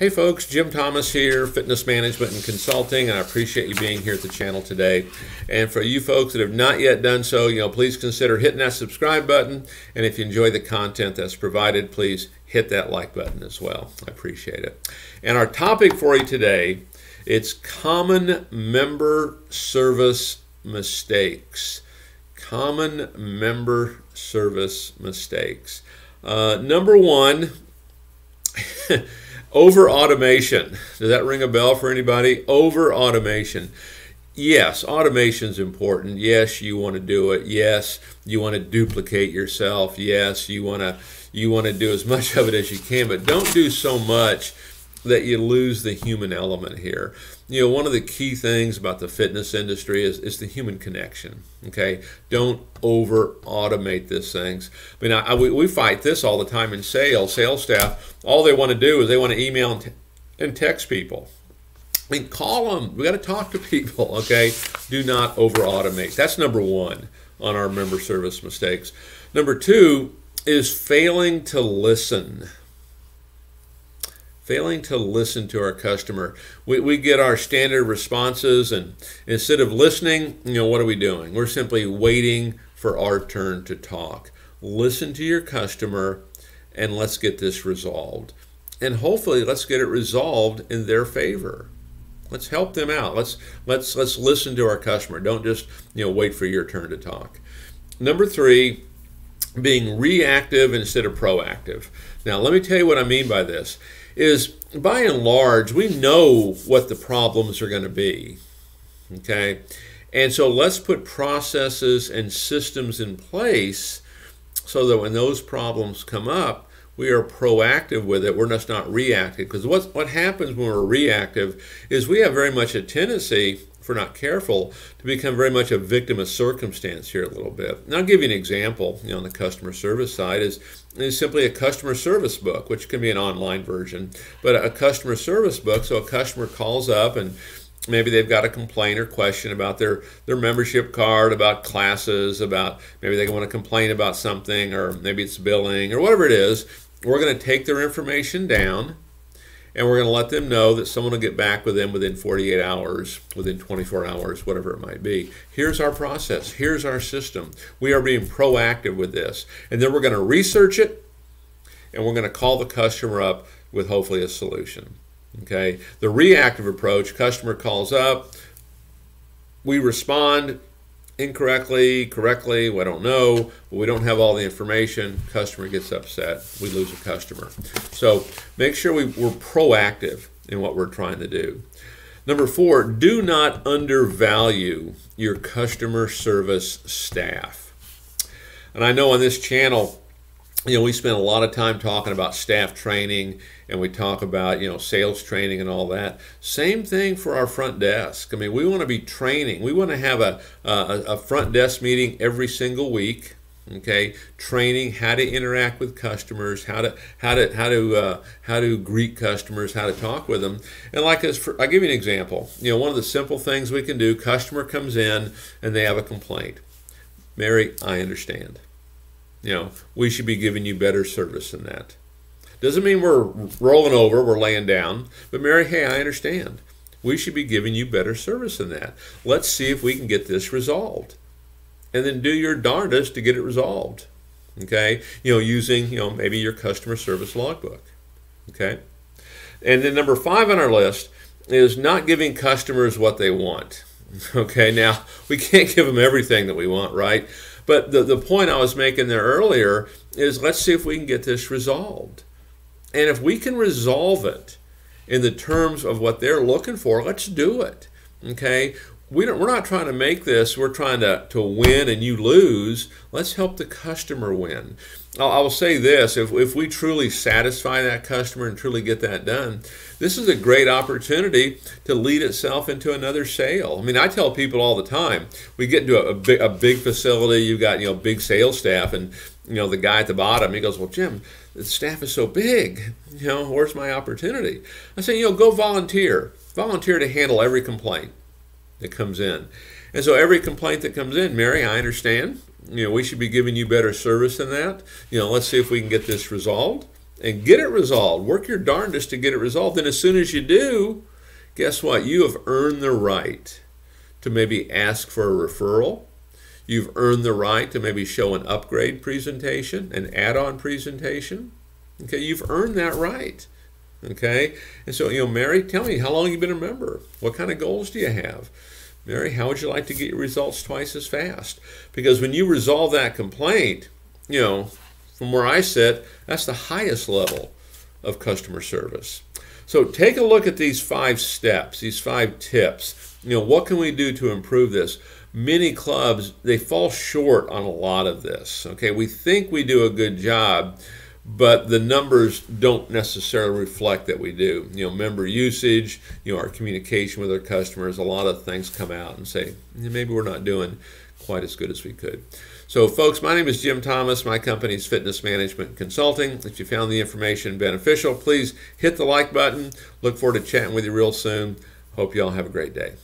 Hey folks, Jim Thomas here, Fitness Management and Consulting, and I appreciate you being here at the channel today. And for you folks that have not yet done so, you know, please consider hitting that subscribe button. And if you enjoy the content that's provided, please hit that like button as well. I appreciate it. And our topic for you today, it's common member service mistakes. Common member service mistakes. Uh, number one. Over automation. Does that ring a bell for anybody? Over automation. Yes, automation is important. Yes, you want to do it. Yes, you want to duplicate yourself. Yes, you want to you want to do as much of it as you can, but don't do so much that you lose the human element here. You know, one of the key things about the fitness industry is, is the human connection. Okay, don't over automate these things. I mean, I, I, we, we fight this all the time in sales. Sales staff, all they want to do is they want to email and, and text people. I mean, call them. We got to talk to people. Okay, do not over automate. That's number one on our member service mistakes. Number two is failing to listen failing to listen to our customer. We, we get our standard responses, and instead of listening, you know, what are we doing? We're simply waiting for our turn to talk. Listen to your customer, and let's get this resolved. And hopefully, let's get it resolved in their favor. Let's help them out. Let's let's let's listen to our customer. Don't just you know wait for your turn to talk. Number three, being reactive instead of proactive. Now, let me tell you what I mean by this is by and large, we know what the problems are going to be. Okay? And so let's put processes and systems in place so that when those problems come up, we are proactive with it. We're just not reactive. Because what, what happens when we're reactive is we have very much a tendency we're not careful, to become very much a victim of circumstance here a little bit. And I'll give you an example you know, on the customer service side is, is simply a customer service book, which can be an online version, but a customer service book. So a customer calls up and maybe they've got a complaint or question about their, their membership card, about classes, about maybe they want to complain about something, or maybe it's billing, or whatever it is. We're going to take their information down and we're going to let them know that someone will get back with them within 48 hours, within 24 hours, whatever it might be. Here's our process. Here's our system. We are being proactive with this. And then we're going to research it and we're going to call the customer up with hopefully a solution. Okay? The reactive approach, customer calls up, we respond, incorrectly, correctly, I don't know, we don't have all the information, customer gets upset, we lose a customer. So make sure we, we're proactive in what we're trying to do. Number four, do not undervalue your customer service staff. And I know on this channel, you know, we spend a lot of time talking about staff training and we talk about, you know, sales training and all that. Same thing for our front desk. I mean, we want to be training. We want to have a, a, a front desk meeting every single week. Okay, training how to interact with customers, how to how to how to uh, how to greet customers, how to talk with them. And like this, for, I'll give you an example. You know, one of the simple things we can do: customer comes in and they have a complaint. Mary, I understand you know, we should be giving you better service than that. Doesn't mean we're rolling over, we're laying down, but Mary, hey, I understand. We should be giving you better service than that. Let's see if we can get this resolved. And then do your darndest to get it resolved. Okay? You know, using, you know, maybe your customer service logbook. Okay? And then number five on our list is not giving customers what they want. Okay, now we can't give them everything that we want, right? But the, the point I was making there earlier is let's see if we can get this resolved. And if we can resolve it in the terms of what they're looking for, let's do it. Okay? We don't, we're not trying to make this, we're trying to, to win and you lose. Let's help the customer win. I'll, I'll say this if, if we truly satisfy that customer and truly get that done, this is a great opportunity to lead itself into another sale. I mean, I tell people all the time, we get into a, a, big, a big facility, you've got, you know, big sales staff, and, you know, the guy at the bottom, he goes, well, Jim, the staff is so big, you know, where's my opportunity? I say, you know, go volunteer. Volunteer to handle every complaint that comes in. And so every complaint that comes in, Mary, I understand. You know, we should be giving you better service than that. You know, let's see if we can get this resolved and get it resolved. Work your darndest to get it resolved. And as soon as you do, guess what? You have earned the right to maybe ask for a referral. You've earned the right to maybe show an upgrade presentation, an add on presentation. Okay, you've earned that right. Okay, and so, you know, Mary, tell me, how long you've been a member? What kind of goals do you have? Mary, how would you like to get your results twice as fast? Because when you resolve that complaint, you know, from where I sit, that's the highest level of customer service. So take a look at these five steps, these five tips. You know, what can we do to improve this? Many clubs, they fall short on a lot of this. Okay, we think we do a good job, but the numbers don't necessarily reflect that we do. You know, member usage, you know, our communication with our customers, a lot of things come out and say, maybe we're not doing quite as good as we could. So, folks, my name is Jim Thomas. My company is Fitness Management Consulting. If you found the information beneficial, please hit the like button. Look forward to chatting with you real soon. Hope you all have a great day.